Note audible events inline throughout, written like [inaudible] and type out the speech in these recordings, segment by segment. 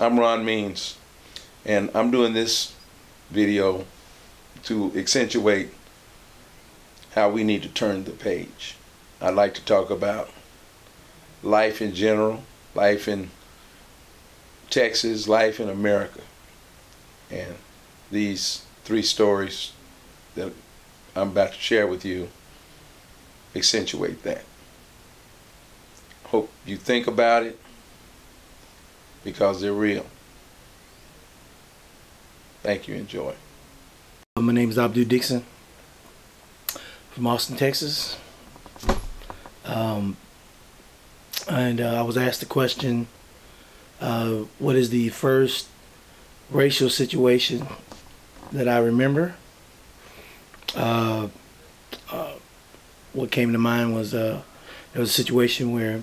I'm Ron Means, and I'm doing this video to accentuate how we need to turn the page. I'd like to talk about life in general, life in Texas, life in America, and these three stories that I'm about to share with you accentuate that. Hope you think about it because they're real. Thank you. Enjoy. My name is Abdul Dixon from Austin, Texas. Um, and uh, I was asked the question, uh, what is the first racial situation that I remember? Uh, uh what came to mind was uh, there was a situation where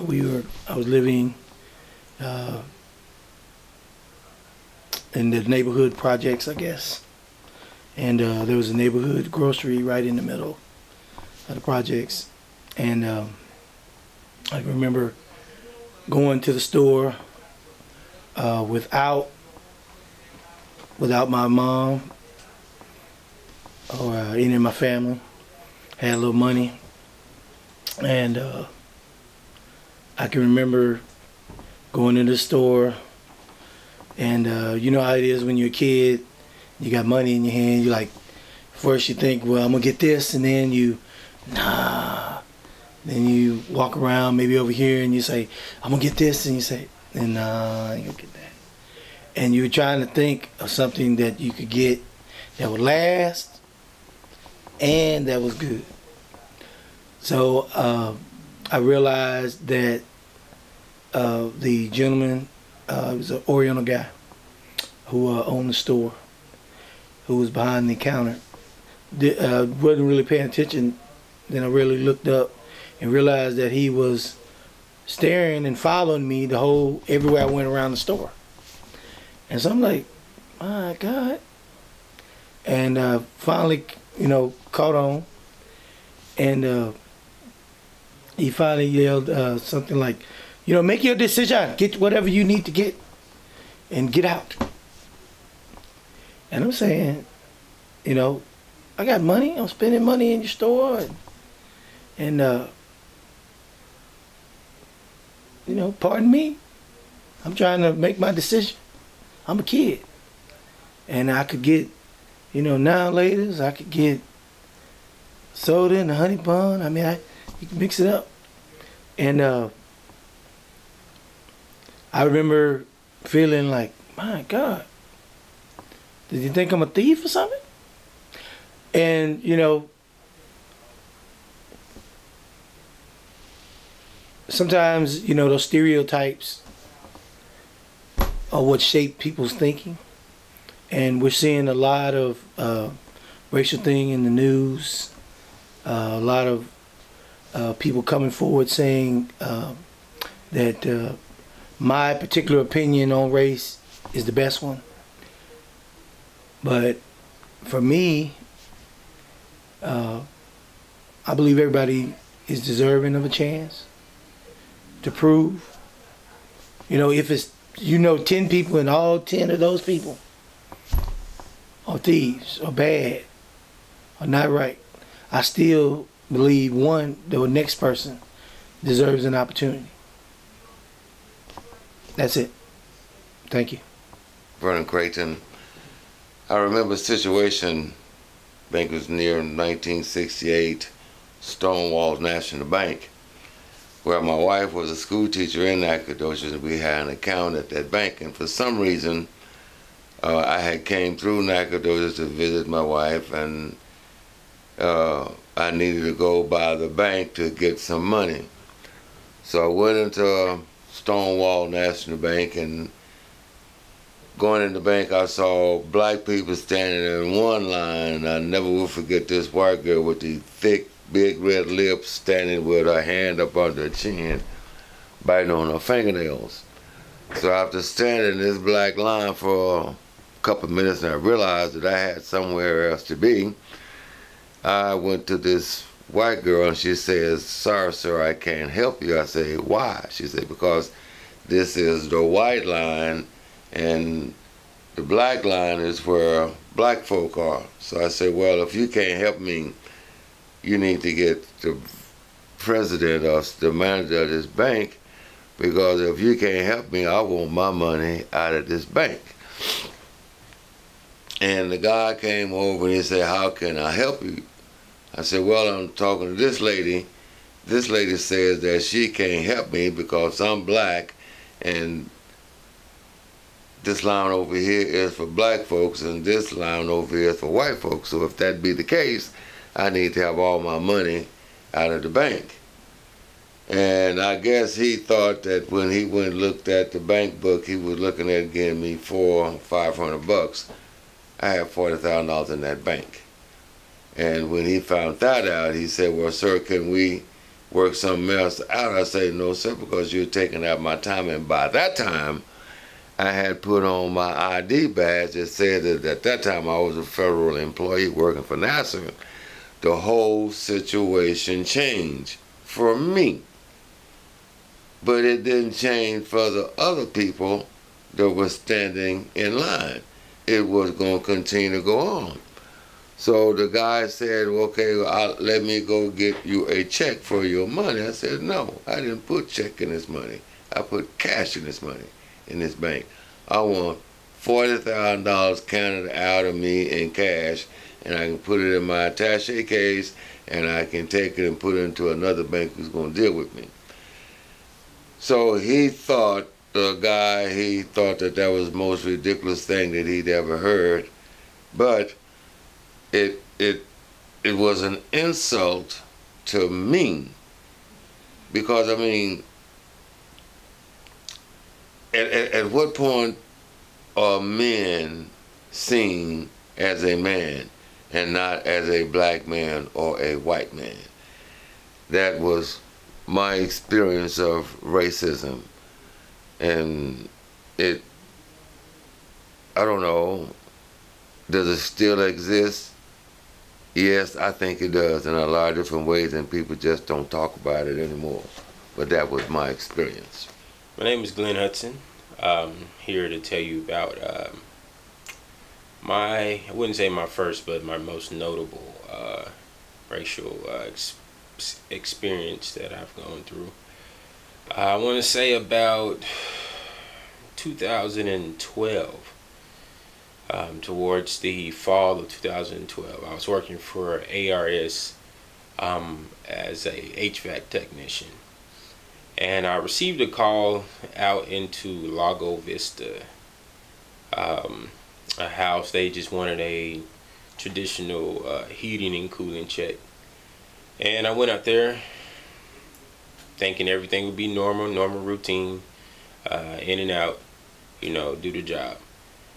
we were, I was living uh, in the neighborhood projects, I guess. And uh, there was a neighborhood grocery right in the middle of the projects. And um, I remember going to the store uh, without without my mom or uh, any of my family. Had a little money, and uh, I can remember going to the store, and uh, you know how it is when you're a kid, you got money in your hand. You like first you think, well, I'm gonna get this, and then you, nah. Then you walk around maybe over here and you say, I'm gonna get this, and you say, and nah, I ain't gonna get that. And you're trying to think of something that you could get that would last and that was good. So uh, I realized that uh, the gentleman uh, was an Oriental guy who uh, owned the store, who was behind the counter. Uh, wasn't really paying attention. Then I really looked up and realized that he was staring and following me the whole everywhere I went around the store. And so I'm like, my God. And uh, finally, you know, caught on. And uh, he finally yelled uh, something like, you know, make your decision. Get whatever you need to get and get out. And I'm saying, you know, I got money. I'm spending money in your store. And, and uh, you know, pardon me. I'm trying to make my decision. I'm a kid. And I could get, you know, now laters, I could get soda and a honey bun. I mean, I, you can mix it up. And uh, I remember feeling like, my God, did you think I'm a thief or something? And, you know, sometimes, you know, those stereotypes are what shape people's thinking. And we're seeing a lot of uh, racial thing in the news, uh, a lot of uh, people coming forward saying uh, that uh, my particular opinion on race is the best one. But for me, uh, I believe everybody is deserving of a chance to prove. You know, if it's, you know, 10 people and all 10 of those people are thieves or bad or not right, I still believe one, the next person deserves an opportunity. That's it. Thank you. Vernon Creighton. I remember a situation, I think it was near 1968, Stonewall National Bank, where my wife was a school teacher in Nacogdoches and we had an account at that bank. And for some reason, uh, I had came through Nacogdoches to visit my wife and uh, I needed to go by the bank to get some money. So I went into Stonewall National Bank and going in the bank I saw black people standing in one line. I never will forget this white girl with the thick, big red lips standing with her hand up under her chin, biting on her fingernails. So after standing in this black line for a couple minutes and I realized that I had somewhere else to be, I went to this white girl and she says, sorry sir, I can't help you. I say, why? She said, because this is the white line, and the black line is where black folk are. So I said, well, if you can't help me, you need to get the president or the manager of this bank because if you can't help me, I want my money out of this bank. And the guy came over and he said, how can I help you? I said, well, I'm talking to this lady. This lady says that she can't help me because I'm black and this line over here is for black folks and this line over here is for white folks. So if that be the case, I need to have all my money out of the bank. And I guess he thought that when he went and looked at the bank book, he was looking at getting me four, five hundred bucks. I had forty thousand dollars in that bank. And when he found that out, he said, "Well, sir, can we work something else out?" I said, "No, sir, because you're taking out my time." And by that time, I had put on my ID badge that said that at that time I was a federal employee working for NASA. The whole situation changed for me but it didn't change for the other people that were standing in line. It was going to continue to go on. So the guy said, okay, I'll, let me go get you a check for your money. I said, no, I didn't put check in this money. I put cash in this money, in this bank. I want $40,000 counted out of me in cash, and I can put it in my attache case, and I can take it and put it into another bank who's going to deal with me. So he thought, the guy, he thought that that was the most ridiculous thing that he'd ever heard. But it, it, it was an insult to me. Because, I mean, at, at, at what point are men seen as a man and not as a black man or a white man? That was my experience of racism and it I don't know does it still exist yes I think it does in a lot of different ways and people just don't talk about it anymore. But that was my experience. My name is Glenn Hudson. I'm here to tell you about um, my I wouldn't say my first but my most notable uh, racial uh, experience experience that I've gone through. I want to say about 2012, um, towards the fall of 2012, I was working for ARS um, as a HVAC technician. And I received a call out into Lago Vista, um, a house. They just wanted a traditional uh, heating and cooling check and I went out there thinking everything would be normal, normal routine, uh, in and out, you know, do the job.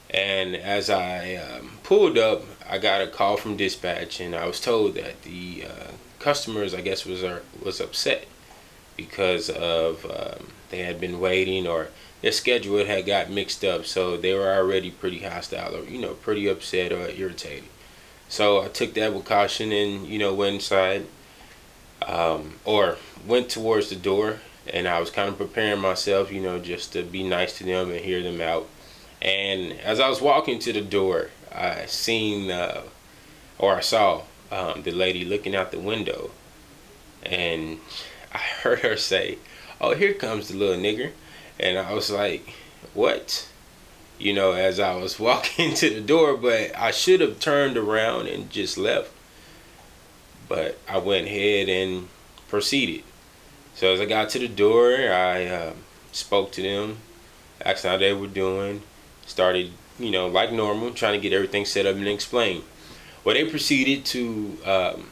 And as I um, pulled up, I got a call from dispatch, and I was told that the uh, customers, I guess, was uh, was upset because of um, they had been waiting or their schedule had got mixed up, so they were already pretty hostile or you know pretty upset or irritated. So I took that with caution and you know went inside um, or went towards the door and I was kind of preparing myself, you know, just to be nice to them and hear them out. And as I was walking to the door, I seen uh, or I saw um, the lady looking out the window, and I [laughs] heard her say, "Oh, here comes the little nigger," and I was like, "What?" You know, as I was [laughs] walking to the door, but I should have turned around and just left but I went ahead and proceeded. So as I got to the door, I uh, spoke to them, asked how they were doing, started, you know, like normal, trying to get everything set up and explained. Well, they proceeded to um,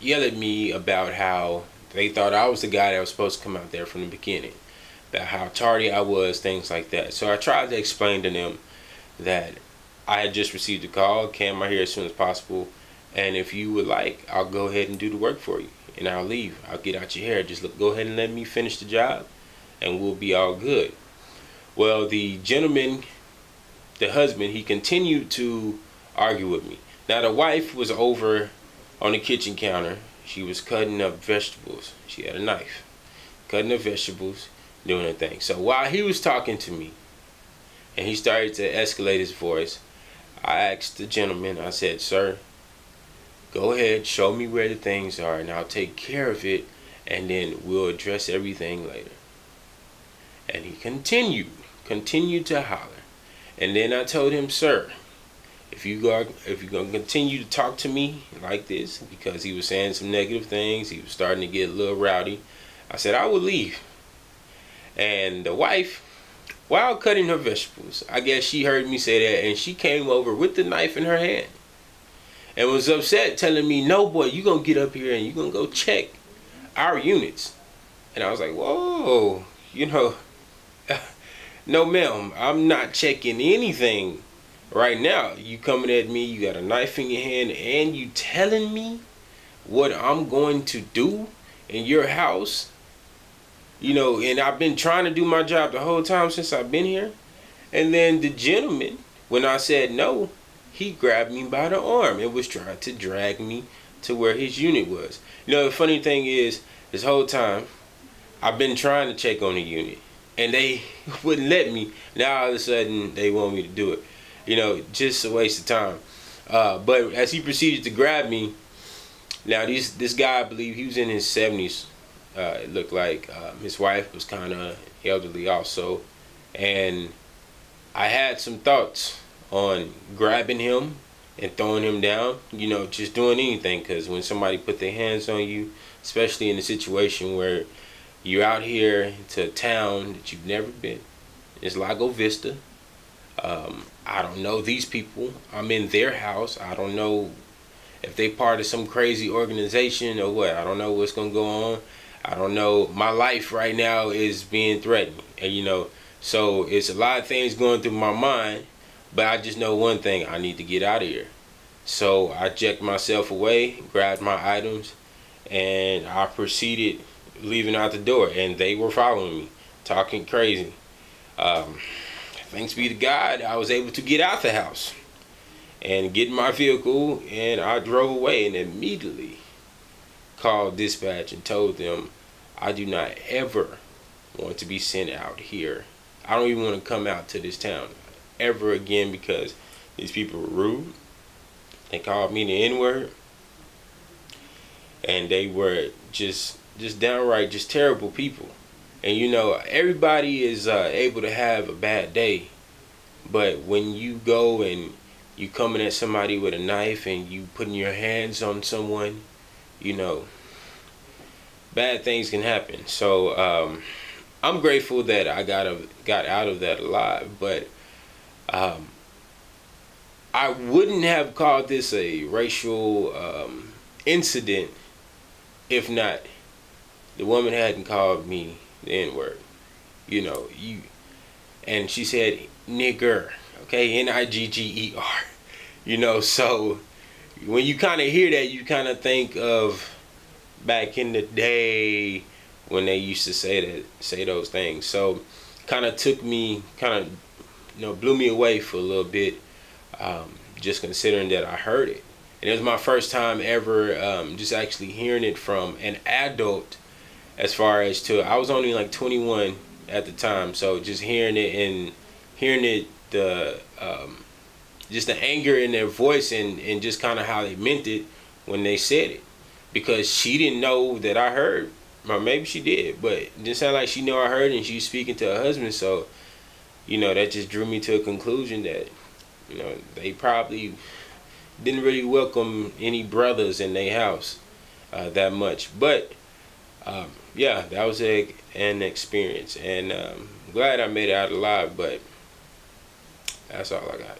yell at me about how they thought I was the guy that was supposed to come out there from the beginning, about how tardy I was, things like that. So I tried to explain to them that I had just received a call, came out here as soon as possible, and if you would like, I'll go ahead and do the work for you. And I'll leave. I'll get out your hair. Just look, go ahead and let me finish the job. And we'll be all good. Well, the gentleman, the husband, he continued to argue with me. Now, the wife was over on the kitchen counter. She was cutting up vegetables. She had a knife. Cutting up vegetables. doing a thing. So while he was talking to me, and he started to escalate his voice, I asked the gentleman, I said, Sir, go ahead, show me where the things are, and I'll take care of it, and then we'll address everything later. And he continued, continued to holler. And then I told him, Sir, if you go if you're gonna continue to talk to me like this, because he was saying some negative things, he was starting to get a little rowdy, I said I would leave. And the wife, while cutting her vegetables, I guess she heard me say that and she came over with the knife in her hand and was upset, telling me, No boy, you gonna get up here and you gonna go check our units. And I was like, Whoa, [laughs] you know, no ma'am, I'm not checking anything right now. You coming at me, you got a knife in your hand, and you telling me what I'm going to do in your house. You know, and I've been trying to do my job the whole time since I've been here. And then the gentleman, when I said no, he grabbed me by the arm and was trying to drag me to where his unit was. You know, the funny thing is, this whole time, I've been trying to check on the unit, and they [laughs] wouldn't let me. Now all of a sudden, they want me to do it you know, just a waste of time. Uh, but as he proceeded to grab me, now this this guy, I believe he was in his 70s. Uh, it looked like um, his wife was kind of elderly also, and I had some thoughts on grabbing him and throwing him down. You know, just doing anything because when somebody put their hands on you, especially in a situation where you're out here to a town that you've never been, it's Lago Vista. Um, I don't know these people. I'm in their house. I don't know if they part of some crazy organization or what. I don't know what's gonna go on. I don't know. My life right now is being threatened, and you know, so it's a lot of things going through my mind. But I just know one thing: I need to get out of here. So I checked myself away, grabbed my items, and I proceeded leaving out the door. And they were following me, talking crazy. Um, thanks be to God, I was able to get out the house and get in my vehicle and I drove away and immediately called dispatch and told them I do not ever want to be sent out here. I don't even want to come out to this town ever again because these people were rude. They called me the N-word. And they were just just downright just terrible people. And you know, everybody is uh, able to have a bad day, but when you go and you coming at somebody with a knife and you putting your hands on someone, you know, bad things can happen. So um, I'm grateful that I got a, got out of that alive, but um, I wouldn't have called this a racial um, incident if not the woman hadn't called me the N word. You know, you and she said nigger, okay, N I G G E R. You know, so when you kind of hear that, you kind of think of back in the day when they used to say that say those things. So kind of took me kind of you know blew me away for a little bit um, just considering that I heard it. And it was my first time ever um, just actually hearing it from an adult as far as to I was only like 21 at the time, so just hearing it and hearing it the um, just the anger in their voice and and just kind of how they meant it when they said it, because she didn't know that I heard, or maybe she did, but it didn't sound like she knew I heard, and she was speaking to her husband, so you know that just drew me to a conclusion that you know they probably didn't really welcome any brothers in their house uh, that much, but um, yeah, that was a, an experience, and um, glad I made it out alive. But that's all I got.